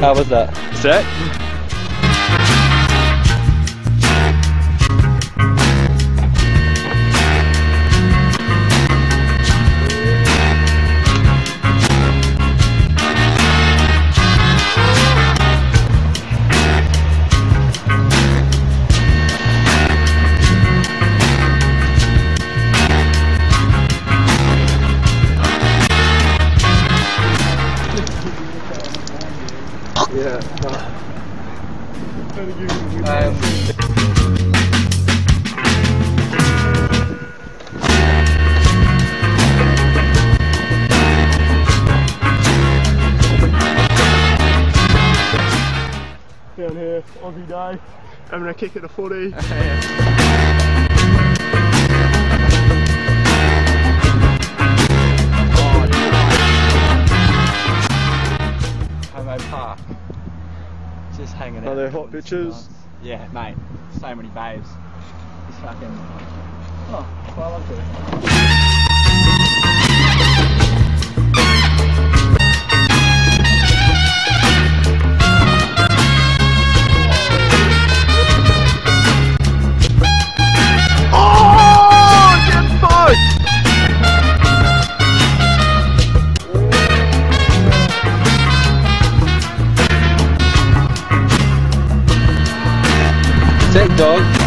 How was that? Set? Down here, Aussie day, having a kick at the footy. Just hanging out. Are there hot bitches? Yeah, mate. So many babes. Just fucking. Oh, well, I like it. Sick dog.